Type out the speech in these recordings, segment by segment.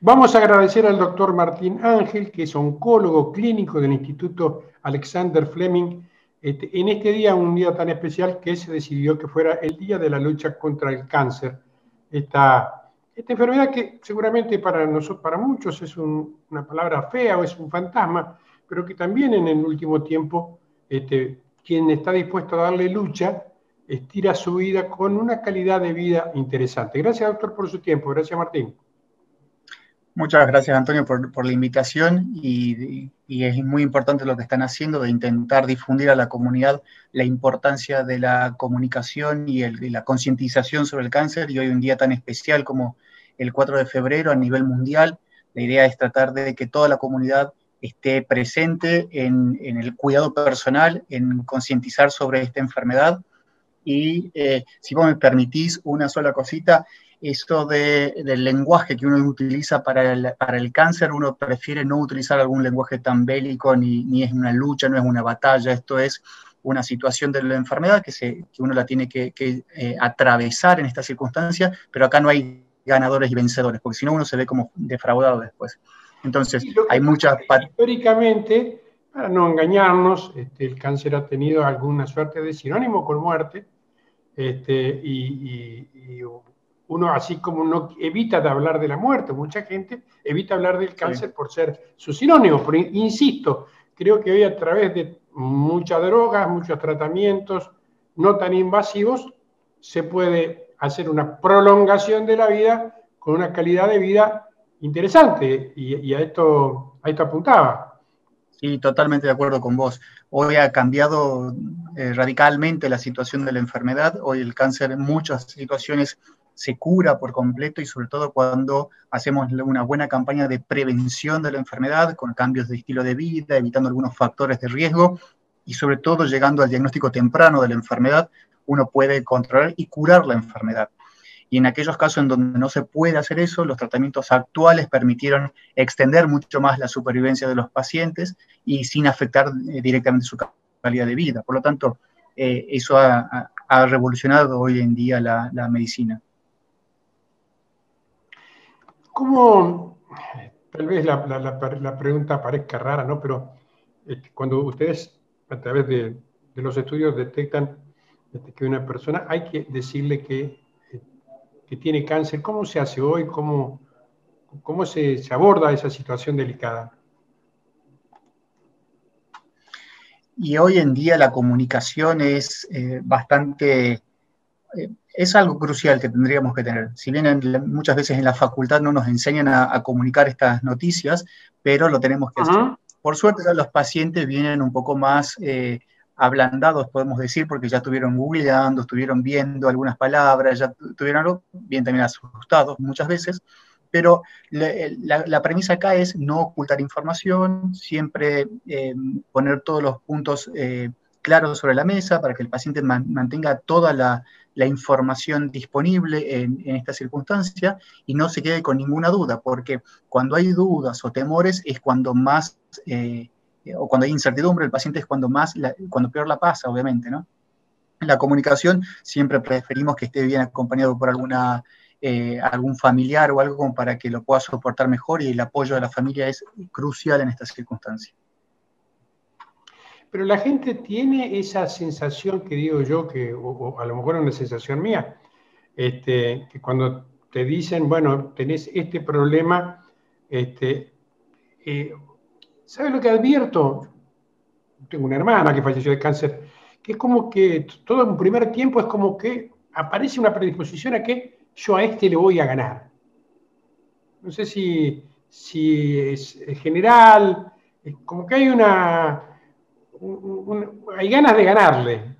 Vamos a agradecer al doctor Martín Ángel, que es oncólogo clínico del Instituto Alexander Fleming, este, en este día, un día tan especial que se decidió que fuera el día de la lucha contra el cáncer. Esta, enfermedad que seguramente para, nosotros, para muchos es una palabra fea o es un fantasma, pero que también en el último tiempo este, quien está dispuesto a darle lucha estira su vida con una calidad de vida interesante. Gracias, doctor, por su tiempo. Gracias, Martín. Muchas gracias, Antonio, por, la invitación y, es muy importante lo que están haciendo de intentar difundir a la comunidad la importancia de la comunicación y, la concientización sobre el cáncer y hoy un día tan especial como el 4 de febrero a nivel mundial. La idea es tratar de que toda la comunidad esté presente en, el cuidado personal, en concientizar sobre esta enfermedad. Y eh, si vos me permitís una sola cosita, esto del lenguaje que uno utiliza para el, para el, cáncer, uno prefiere no utilizar algún lenguaje tan bélico, ni, ni, es una lucha, no es una batalla, esto es una situación de la enfermedad que, se, que uno la tiene que, eh, atravesar en esta circunstancia, pero acá no hay ganadores y vencedores, porque si no uno se ve como defraudado después. Entonces, hay muchas... Históricamente, para no engañarnos, este, el cáncer ha tenido alguna suerte de sinónimo con muerte, este, y, y uno así como no evita de hablar de la muerte, mucha gente evita hablar del cáncer por ser su sinónimo, pero insisto, creo que hoy a través de muchas drogas, muchos tratamientos no tan invasivos, se puede hacer una prolongación de la vida con una calidad de vida interesante y, a, esto, a esto apuntaba. Sí, totalmente de acuerdo con vos. Hoy ha cambiado eh, radicalmente la situación de la enfermedad. Hoy el cáncer en muchas situaciones se cura por completo y sobre todo cuando hacemos una buena campaña de prevención de la enfermedad con cambios de estilo de vida, evitando algunos factores de riesgo y sobre todo llegando al diagnóstico temprano de la enfermedad, uno puede controlar y curar la enfermedad. Y en aquellos casos en donde no se puede hacer eso, los tratamientos actuales permitieron extender mucho más la supervivencia de los pacientes y sin afectar eh, directamente su calidad de vida. Por lo tanto, eh, eso ha, revolucionado hoy en día la medicina. ¿Cómo, tal vez la, pregunta parezca rara, ¿no? Pero este, cuando ustedes a través de, los estudios detectan este, que una persona, hay que decirle que, que tiene cáncer, ¿cómo se hace hoy? ¿Cómo, cómo se, aborda esa situación delicada? Y hoy en día la comunicación es eh, bastante eh, es algo crucial que tendríamos que tener. Si bien muchas veces en la facultad no nos enseñan a, comunicar estas noticias, pero lo tenemos que hacer. Por suerte ya los pacientes vienen un poco más eh, ablandados, podemos decir, porque ya estuvieron googleando, estuvieron viendo algunas palabras, ya tuvieron algo, bien también asustados muchas veces, pero la, premisa acá es no ocultar información, siempre eh, poner todos los puntos claros sobre la mesa para que el paciente mantenga toda la, la información disponible en, esta circunstancia y no se quede con ninguna duda, porque cuando hay dudas o temores es cuando más, eh, o cuando hay incertidumbre, el paciente es cuando más, cuando peor la pasa, obviamente, ¿no? La comunicación siempre preferimos que esté bien acompañado por alguna, eh, algún familiar o algo como para que lo pueda soportar mejor y el apoyo de la familia es crucial en estas circunstancias. Pero la gente tiene esa sensación que digo yo, que o, a lo mejor es una sensación mía, este, que cuando te dicen, bueno, tenés este problema, este, eh, ¿sabes lo que advierto? Tengo una hermana que falleció de cáncer, que es como que todo en primer tiempo es como que aparece una predisposición a que yo a este le voy a ganar. No sé si es general, como que hay una, hay ganas de ganarle.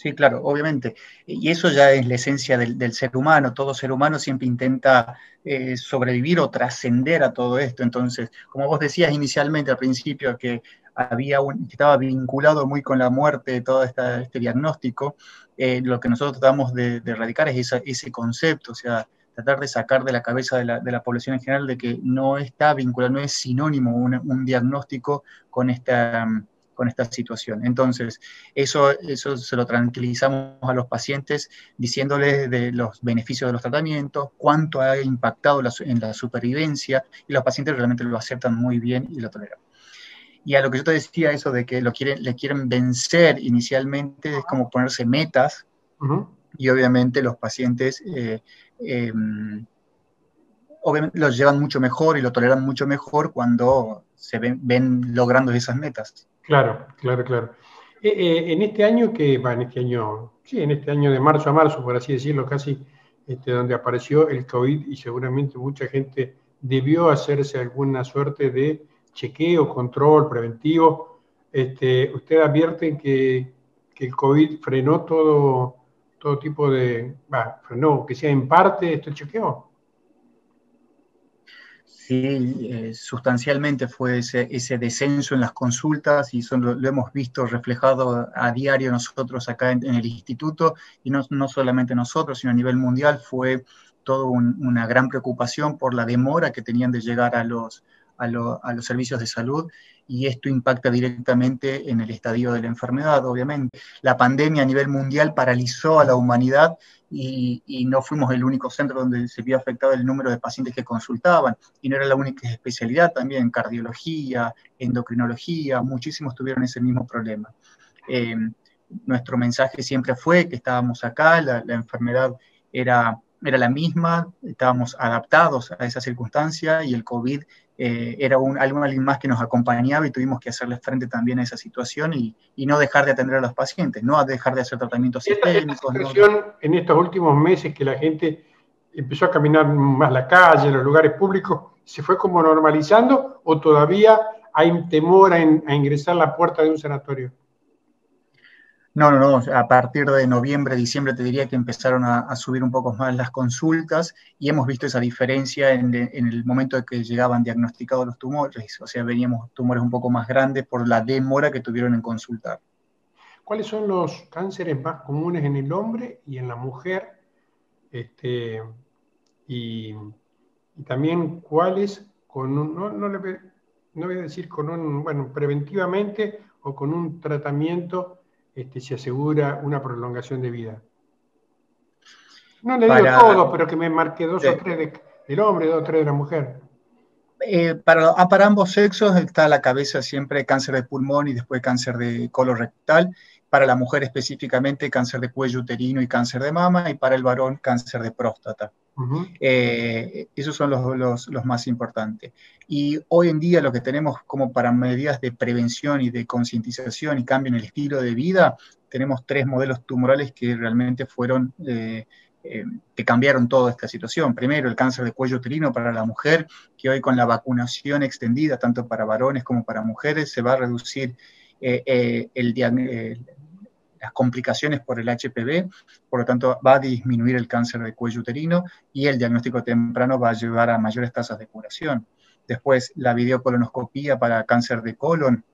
Sí, claro, obviamente. Y eso ya es la esencia del, ser humano. Todo ser humano siempre intenta eh, sobrevivir o trascender a todo esto. Entonces, como vos decías inicialmente al principio, que había un, estaba vinculado muy con la muerte todo este diagnóstico, eh, lo que nosotros tratamos de, erradicar es ese concepto, o sea, tratar de sacar de la cabeza de la, población en general de que no está vinculado, no es sinónimo un, diagnóstico con esta, con esta situación. Entonces, eso, eso se lo tranquilizamos a los pacientes diciéndoles de los beneficios de los tratamientos, cuánto ha impactado en la supervivencia, y los pacientes realmente lo aceptan muy bien y lo toleran. Y a lo que yo te decía, eso de que lo quieren, le quieren vencer inicialmente, es como ponerse metas, y obviamente los pacientes eh, em, obviamente los llevan mucho mejor y lo toleran mucho mejor cuando se ven, logrando esas metas. Claro, claro, claro. Eh, eh, en este año que, va, en este año, sí, en este año de marzo a marzo, por así decirlo, casi, este, donde apareció el COVID y seguramente mucha gente debió hacerse alguna suerte de chequeo, control preventivo. Este, ¿Usted advierte que, que el COVID frenó todo, todo tipo de, frenó, que sea en parte este chequeo? Sí, eh, sustancialmente fue ese, descenso en las consultas y lo, hemos visto reflejado a diario nosotros acá en, el instituto y no, solamente nosotros, sino a nivel mundial fue toda una gran preocupación por la demora que tenían de llegar a los, a, los servicios de salud y esto impacta directamente en el estadio de la enfermedad, obviamente. La pandemia a nivel mundial paralizó a la humanidad y, no fuimos el único centro donde se vio afectado el número de pacientes que consultaban, y no era la única especialidad también, cardiología, endocrinología, muchísimos tuvieron ese mismo problema. Eh, nuestro mensaje siempre fue que estábamos acá, la, enfermedad era, era la misma, estábamos adaptados a esa circunstancia y el COVID eh, era un, alguien más que nos acompañaba y tuvimos que hacerle frente también a esa situación y, no dejar de atender a los pacientes, no dejar de hacer tratamientos sistémicos. En estos últimos meses que la gente empezó a caminar más la calle, en los lugares públicos, ¿se fue como normalizando o todavía hay temor a ingresar a la puerta de un sanatorio? No, no, no. A partir de noviembre, diciembre te diría que empezaron a, subir un poco más las consultas y hemos visto esa diferencia en, el momento de que llegaban diagnosticados los tumores. O sea, veníamos tumores un poco más grandes por la demora que tuvieron en consultar. ¿Cuáles son los cánceres más comunes en el hombre y en la mujer? Este, y, también cuáles con un, no, no, le, no voy a decir con un, bueno, preventivamente o con un tratamiento este, se asegura una prolongación de vida. No le digo todo, pero que me marque dos o tres del hombre, dos o tres de la mujer. Eh, para, ah, para, ambos sexos está la cabeza siempre cáncer de pulmón y después cáncer de colorectal. Para la mujer específicamente cáncer de cuello uterino y cáncer de mama y para el varón cáncer de próstata. Eh, esos son los, más importantes. Y hoy en día lo que tenemos como para medidas de prevención y de concientización y cambio en el estilo de vida, tenemos tres modelos tumorales que realmente fueron, eh, eh, que cambiaron toda esta situación. Primero, el cáncer de cuello uterino para la mujer, que hoy con la vacunación extendida, tanto para varones como para mujeres, se va a reducir el, diagnóstico las complicaciones por el HPV, por lo tanto va a disminuir el cáncer de cuello uterino y el diagnóstico temprano va a llevar a mayores tasas de curación. Después, la videocolonoscopía para cáncer de colon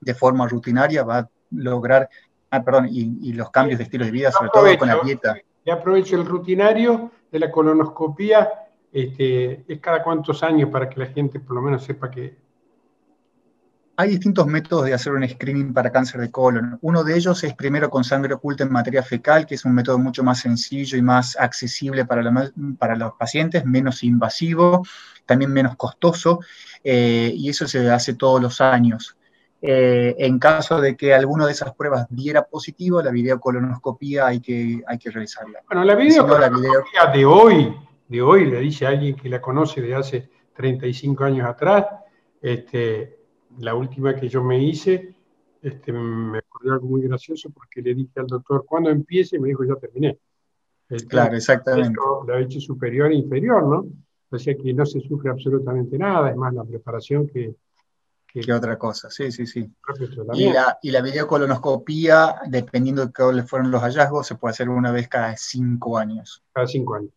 de forma rutinaria va a lograr, ah, perdón, y, los cambios de estilo de vida, sobre todo con la dieta. Y aprovecho el rutinario de la colonoscopía, este, es cada cuántos años para que la gente por lo menos sepa que hay distintos métodos de hacer un screening para cáncer de colon. Uno de ellos es primero con sangre oculta en materia fecal, que es un método mucho más sencillo y más accesible para, para los pacientes, menos invasivo, también menos costoso, eh, y eso se hace todos los años. Eh, en caso de que alguna de esas pruebas diera positivo, la videocolonoscopía hay que, hay que realizarla. Bueno, la videocolonoscopía de hoy, de hoy, le dice a alguien que la conoce de hace 35 años atrás, este, la última que yo me hice, este, me acordé algo muy gracioso porque le dije al doctor, ¿cuándo empiece? Y me dijo, ya terminé. claro, exactamente. La he hecho superior e inferior, ¿no? O sea que no se sufre absolutamente nada, es más la preparación que... Que, otra cosa, sí, sí, sí. Y la, y la videocolonoscopía, dependiendo de cuáles fueron los hallazgos, se puede hacer una vez cada cinco años. Cada cinco años.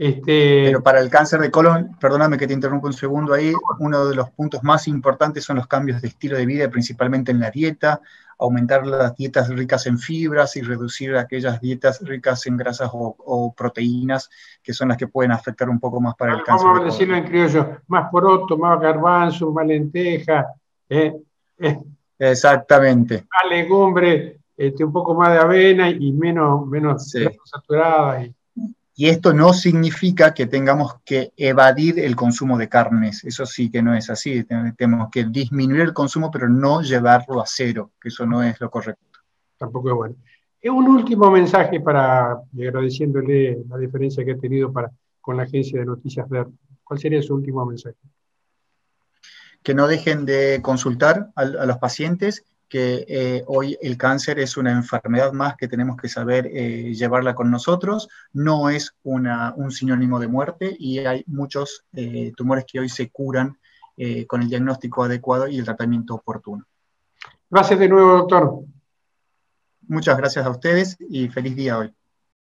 Este... Pero para el cáncer de colon, perdóname que te interrumpa un segundo ahí, uno de los puntos más importantes son los cambios de estilo de vida, principalmente en la dieta, aumentar las dietas ricas en fibras y reducir aquellas dietas ricas en grasas o, proteínas, que son las que pueden afectar un poco más para el cáncer. Vamos a decirlo en criollo, más poroto, más garbanzo, más lenteja, ¿eh? Exactamente. Más legumbre, este, un poco más de avena y menos, menos saturada. Y... y... esto no significa que tengamos que evadir el consumo de carnes. Eso sí que no es así. Tenemos que disminuir el consumo, pero no llevarlo a cero, que eso no es lo correcto. Tampoco es bueno. Un último mensaje para, agradeciéndole la diferencia que ha tenido para, con la agencia de noticias Verde. ¿Cuál sería su último mensaje? Que no dejen de consultar a, los pacientes, que eh, hoy el cáncer es una enfermedad más que tenemos que saber eh, llevarla con nosotros, no es una, un sinónimo de muerte y hay muchos eh, tumores que hoy se curan con el diagnóstico adecuado y el tratamiento oportuno. Gracias de nuevo, doctor. Muchas gracias a ustedes y feliz día hoy.